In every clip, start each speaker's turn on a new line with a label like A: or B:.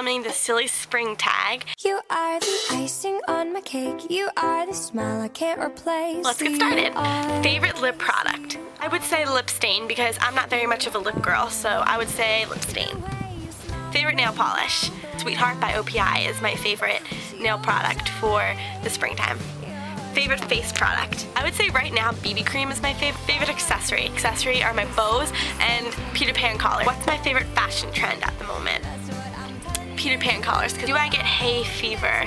A: filming the silly spring tag.
B: You are the icing on my cake. You are the smile I can't replace.
A: Let's get started. Favorite lip product? I would say lip stain because I'm not very much of a lip girl, so I would say lip stain. Favorite nail polish? Sweetheart by OPI is my favorite nail product for the springtime. Favorite face product? I would say right now BB cream is my favorite. Favorite accessory? Accessory are my bows and Peter Pan collar. What's my favorite fashion trend at the moment? Peter Pan collars. because Do I get hay fever?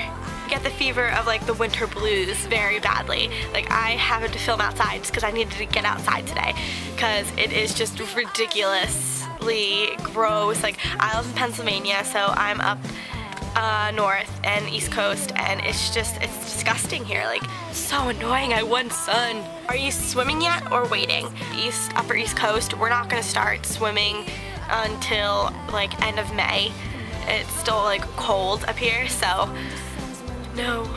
A: get the fever of like the winter blues very badly. Like I happened to film outside just because I needed to get outside today because it is just ridiculously gross. Like I live in Pennsylvania so I'm up uh, north and east coast and it's just it's disgusting here like so annoying I want sun are you swimming yet or waiting east upper east coast we're not gonna start swimming until like end of May it's still like cold up here so no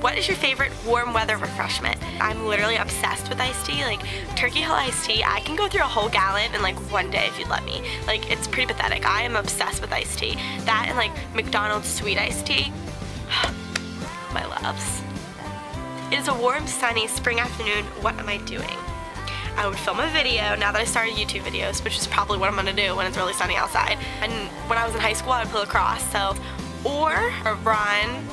A: what is your favorite warm weather refreshment? I'm literally obsessed with iced tea. Like Turkey Hill iced tea, I can go through a whole gallon in like one day if you'd let me. Like it's pretty pathetic. I am obsessed with iced tea. That and like McDonald's sweet iced tea. My loves. It is a warm, sunny spring afternoon. What am I doing? I would film a video now that I started YouTube videos, which is probably what I'm gonna do when it's really sunny outside. And when I was in high school, I would play lacrosse, so, or, or run,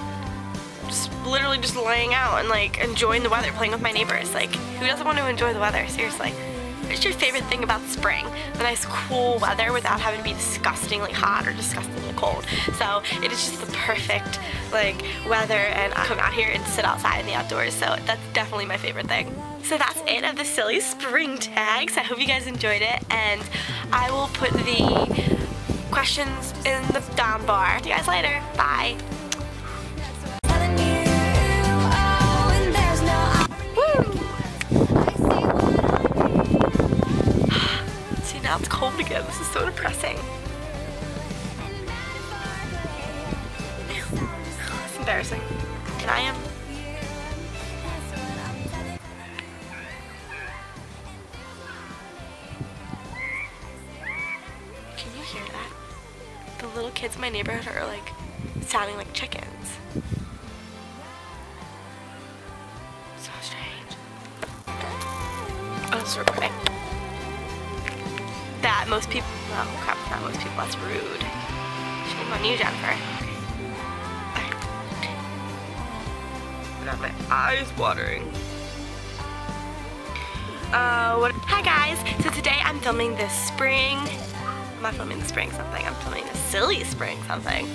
A: just literally just laying out and like enjoying the weather, playing with my neighbors. Like, who doesn't want to enjoy the weather? Seriously. What's your favorite thing about spring? The nice cool weather without having to be disgustingly hot or disgustingly cold. So it is just the perfect like weather and I come out here and sit outside in the outdoors. So that's definitely my favorite thing. So that's it of the silly spring tags. I hope you guys enjoyed it and I will put the questions in the down bar. See you guys later. Bye. Cold again. This is so depressing. It's embarrassing. And I am Can you hear that? The little kids in my neighborhood are like sounding like chickens. So strange. Oh, it's recording most people, oh crap, not most people, that's rude. Shame on you, Jennifer. Got my eyes watering. Uh, what, hi guys, so today I'm filming this spring, I'm not filming the spring something, I'm filming the silly spring something.